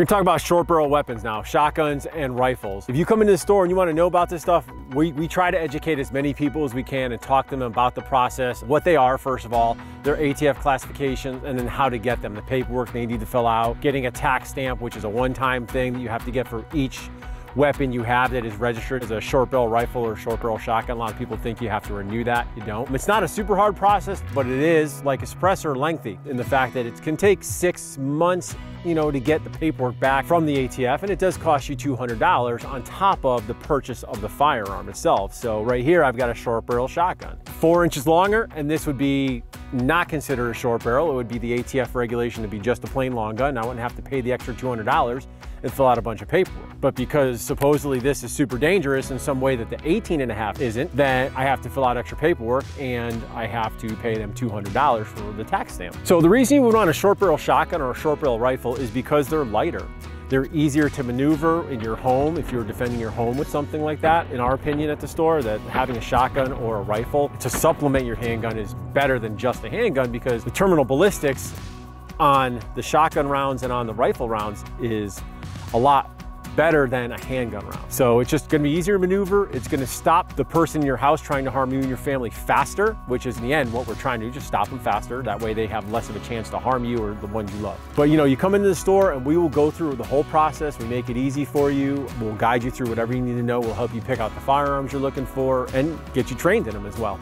We're gonna talk about short barrel weapons now, shotguns and rifles. If you come into the store and you wanna know about this stuff, we, we try to educate as many people as we can and talk to them about the process, what they are, first of all, their ATF classifications, and then how to get them, the paperwork they need to fill out, getting a tax stamp, which is a one-time thing that you have to get for each weapon you have that is registered as a short barrel rifle or short barrel shotgun. A lot of people think you have to renew that. You don't. It's not a super hard process, but it is like a suppressor lengthy in the fact that it can take six months you know, to get the paperwork back from the ATF, and it does cost you $200 on top of the purchase of the firearm itself. So right here, I've got a short barrel shotgun. Four inches longer, and this would be not considered a short barrel. It would be the ATF regulation to be just a plain long gun. I wouldn't have to pay the extra $200 and fill out a bunch of paperwork. But because supposedly this is super dangerous in some way that the 18 and a half isn't, then I have to fill out extra paperwork and I have to pay them $200 for the tax stamp. So the reason you would want a short barrel shotgun or a short barrel rifle is because they're lighter. They're easier to maneuver in your home if you're defending your home with something like that. In our opinion at the store, that having a shotgun or a rifle to supplement your handgun is better than just a handgun because the terminal ballistics on the shotgun rounds and on the rifle rounds is a lot better than a handgun round. So it's just gonna be easier to maneuver. It's gonna stop the person in your house trying to harm you and your family faster, which is in the end what we're trying to do, just stop them faster. That way they have less of a chance to harm you or the ones you love. But you know, you come into the store and we will go through the whole process. We make it easy for you. We'll guide you through whatever you need to know. We'll help you pick out the firearms you're looking for and get you trained in them as well.